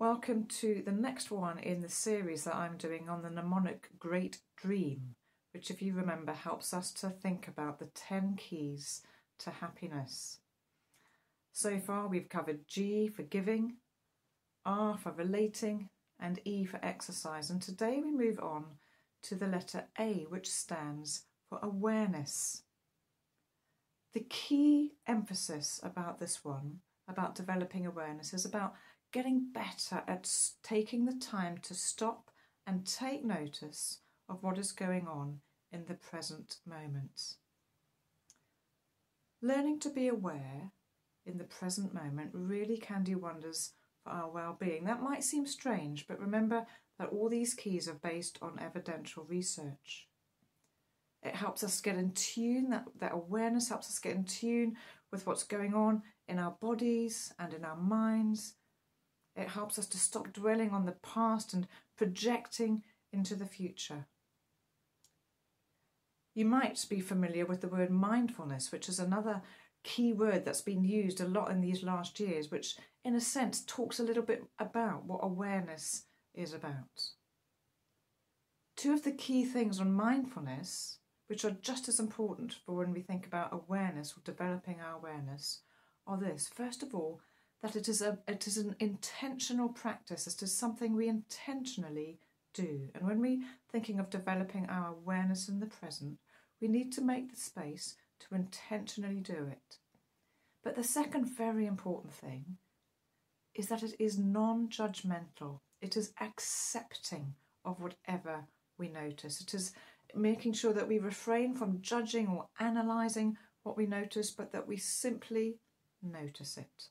Welcome to the next one in the series that I'm doing on the mnemonic Great Dream, which, if you remember, helps us to think about the 10 keys to happiness. So far, we've covered G for giving, R for relating, and E for exercise. And today we move on to the letter A, which stands for awareness. The key emphasis about this one, about developing awareness, is about getting better at taking the time to stop and take notice of what is going on in the present moment. Learning to be aware in the present moment really can do wonders for our well-being. That might seem strange, but remember that all these keys are based on evidential research. It helps us get in tune, that, that awareness helps us get in tune with what's going on in our bodies and in our minds. It helps us to stop dwelling on the past and projecting into the future. You might be familiar with the word mindfulness, which is another key word that's been used a lot in these last years, which in a sense talks a little bit about what awareness is about. Two of the key things on mindfulness, which are just as important for when we think about awareness or developing our awareness, are this. First of all, that it is a it is an intentional practice, it is something we intentionally do. And when we thinking of developing our awareness in the present, we need to make the space to intentionally do it. But the second very important thing is that it is non judgmental, it is accepting of whatever we notice. It is making sure that we refrain from judging or analysing what we notice, but that we simply notice it.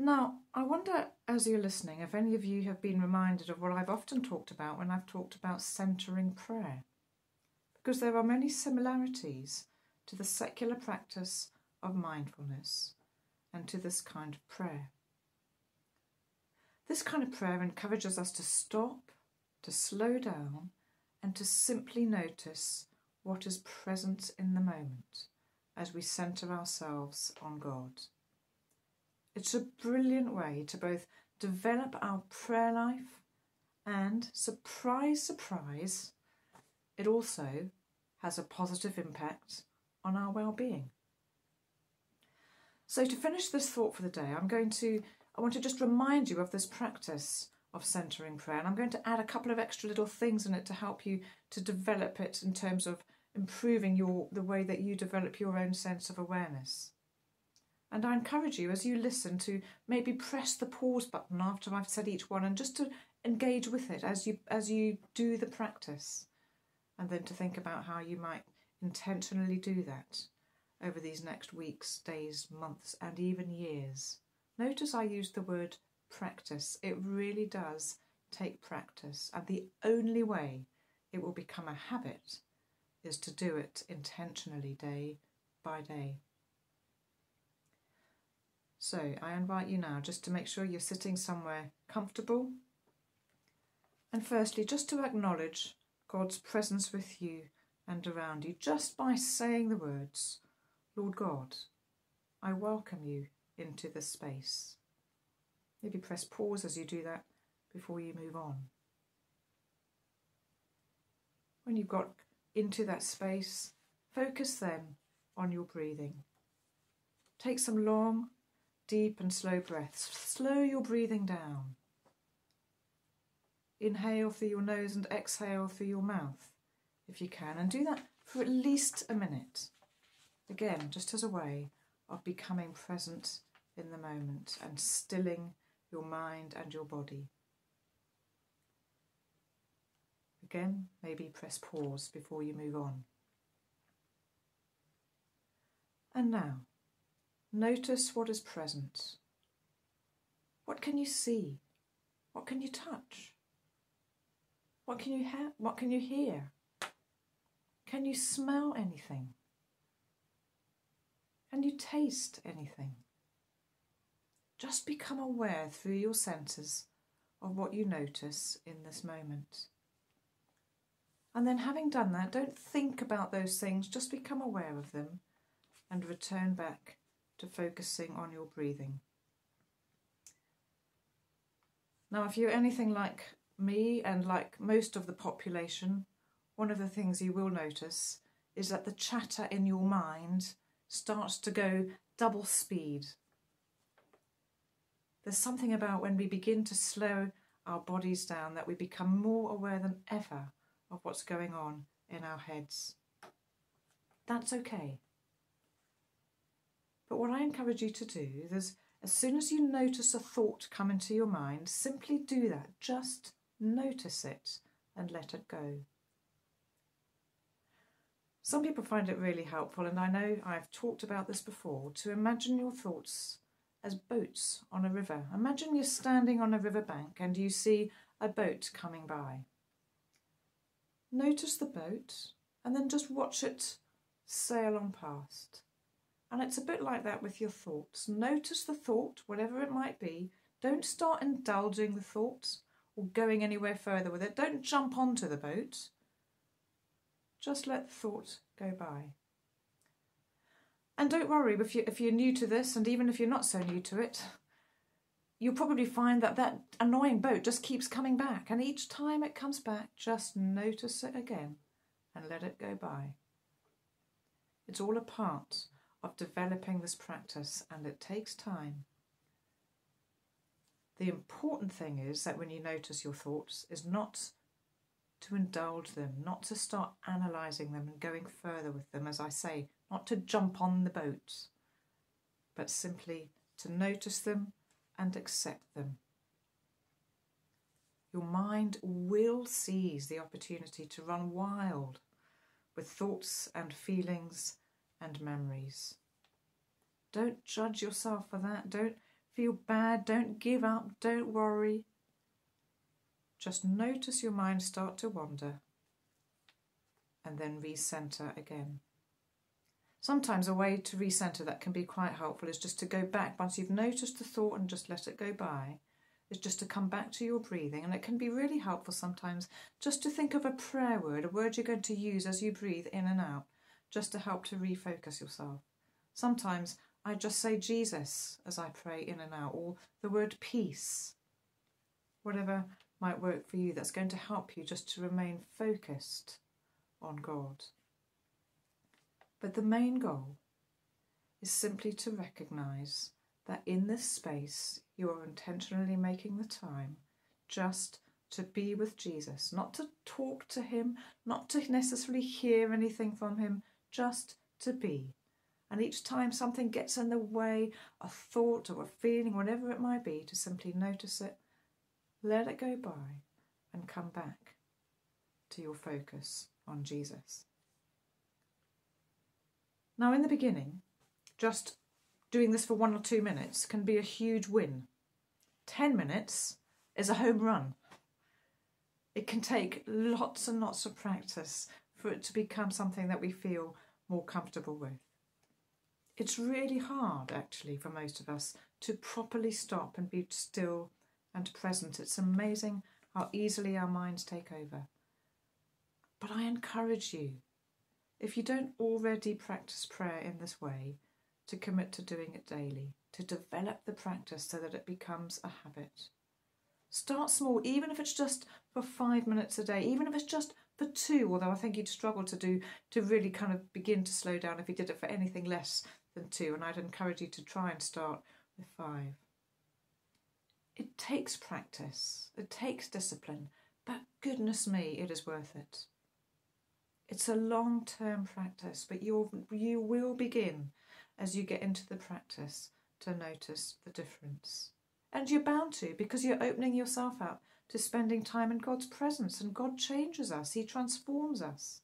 Now, I wonder as you're listening if any of you have been reminded of what I've often talked about when I've talked about centering prayer because there are many similarities to the secular practice of mindfulness and to this kind of prayer. This kind of prayer encourages us to stop, to slow down, and to simply notice what is present in the moment as we centre ourselves on God. It's a brilliant way to both develop our prayer life and, surprise, surprise, it also has a positive impact on our well-being. So to finish this thought for the day, I'm going to I want to just remind you of this practice of centering prayer and I'm going to add a couple of extra little things in it to help you to develop it in terms of improving your the way that you develop your own sense of awareness. And I encourage you as you listen to maybe press the pause button after I've said each one and just to engage with it as you as you do the practice and then to think about how you might intentionally do that over these next weeks, days, months, and even years. Notice I use the word practice. It really does take practice, and the only way it will become a habit is to do it intentionally day by day. So I invite you now just to make sure you're sitting somewhere comfortable. And firstly, just to acknowledge God's presence with you and around you just by saying the words, Lord God, I welcome you into this space. Maybe press pause as you do that before you move on. When you've got into that space, focus then on your breathing. Take some long, deep and slow breaths. Slow your breathing down. Inhale through your nose and exhale through your mouth if you can, and do that for at least a minute. Again, just as a way of becoming present in the moment and stilling your mind and your body. Again, maybe press pause before you move on. And now, notice what is present. What can you see? What can you touch? What can you ha- what can you hear? Can you smell anything? Can you taste anything? Just become aware through your senses of what you notice in this moment. And then, having done that, don't think about those things, just become aware of them and return back to focusing on your breathing. Now, if you're anything like me and like most of the population, one of the things you will notice is that the chatter in your mind starts to go double speed. There's something about when we begin to slow our bodies down that we become more aware than ever of what's going on in our heads. That's okay. But what I encourage you to do is as soon as you notice a thought come into your mind, simply do that. Just notice it and let it go. Some people find it really helpful, and I know I've talked about this before, to imagine your thoughts as boats on a river. Imagine you're standing on a riverbank and you see a boat coming by. Notice the boat and then just watch it sail on past. And it's a bit like that with your thoughts. Notice the thought, whatever it might be. Don't start indulging the thoughts or going anywhere further with it. Don't jump onto the boat. Just let the thought go by. And don't worry if, you, if you're new to this, and even if you're not so new to it, you'll probably find that that annoying boat just keeps coming back. And each time it comes back, just notice it again and let it go by. It's all a part of developing this practice, and it takes time. The important thing is that when you notice your thoughts, is not to indulge them, not to start analysing them and going further with them, as I say, not to jump on the boat, but simply to notice them and accept them. Your mind will seize the opportunity to run wild with thoughts and feelings and memories. Don't judge yourself for that. Don't feel bad. Don't give up. Don't worry. Just notice your mind start to wander and then recenter again. Sometimes a way to recenter that can be quite helpful is just to go back once you've noticed the thought and just let it go by. Is just to come back to your breathing, and it can be really helpful sometimes just to think of a prayer word, a word you're going to use as you breathe in and out, just to help to refocus yourself. Sometimes I just say Jesus as I pray in and out, or the word peace. Whatever might work for you that's going to help you just to remain focused on God. But the main goal is simply to recognize that in this space you are intentionally making the time just to be with Jesus, not to talk to him, not to necessarily hear anything from him, just to be. And each time something gets in the way, a thought or a feeling, whatever it might be, to simply notice it let it go by and come back to your focus on Jesus. Now, in the beginning, just doing this for one or two minutes can be a huge win. 10 minutes is a home run. It can take lots and lots of practice for it to become something that we feel more comfortable with. It's really hard, actually, for most of us to properly stop and be still and present. It's amazing how easily our minds take over. But I encourage you, if you don't already practice prayer in this way, to commit to doing it daily, to develop the practice so that it becomes a habit. Start small, even if it's just for five minutes a day, even if it's just for two, although I think you'd struggle to do to really kind of begin to slow down if you did it for anything less than two. And I'd encourage you to try and start with five. It takes practice, it takes discipline, but goodness me, it is worth it. It's a long term practice, but you'll, you will begin as you get into the practice to notice the difference. And you're bound to because you're opening yourself up to spending time in God's presence, and God changes us, He transforms us.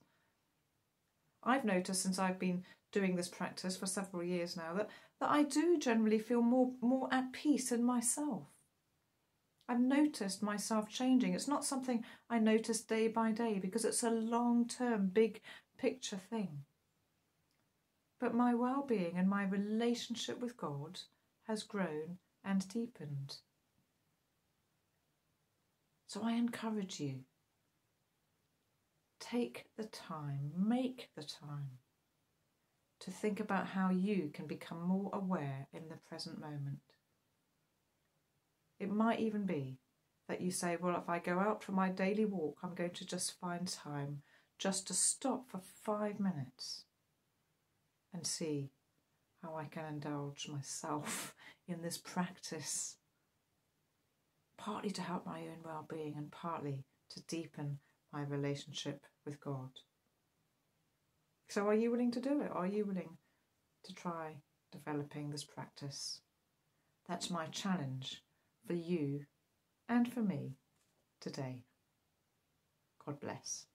I've noticed since I've been doing this practice for several years now that, that I do generally feel more, more at peace in myself. I've noticed myself changing. It's not something I notice day by day because it's a long term, big picture thing. But my well being and my relationship with God has grown and deepened. So I encourage you take the time, make the time to think about how you can become more aware in the present moment. It might even be that you say, well, if I go out for my daily walk, I'm going to just find time just to stop for five minutes and see how I can indulge myself in this practice, partly to help my own well being and partly to deepen my relationship with God. So, are you willing to do it? Are you willing to try developing this practice? That's my challenge for you and for me today. God bless.